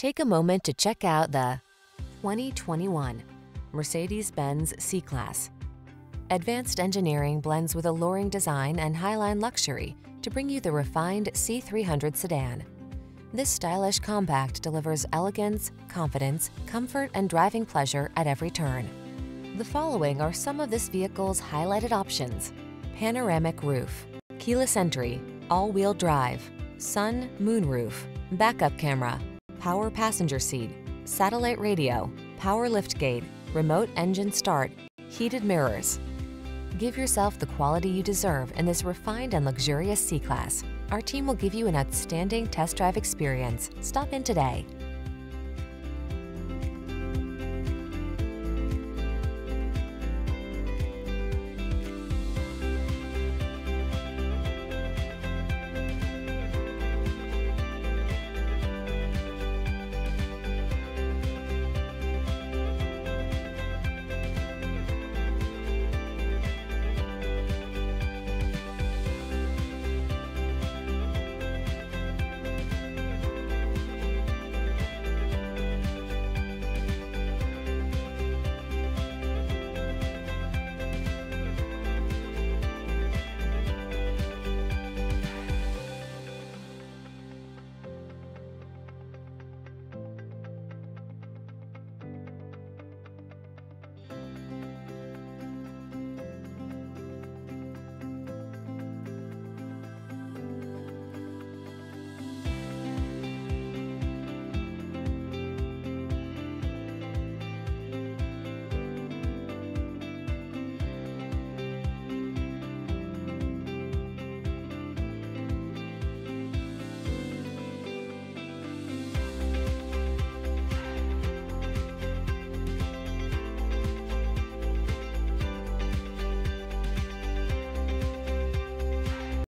Take a moment to check out the 2021 Mercedes-Benz C-Class. Advanced engineering blends with alluring design and highline luxury to bring you the refined C300 sedan. This stylish compact delivers elegance, confidence, comfort, and driving pleasure at every turn. The following are some of this vehicle's highlighted options. Panoramic roof, keyless entry, all-wheel drive, sun, moonroof, backup camera, power passenger seat, satellite radio, power liftgate, remote engine start, heated mirrors. Give yourself the quality you deserve in this refined and luxurious C-Class. Our team will give you an outstanding test drive experience. Stop in today.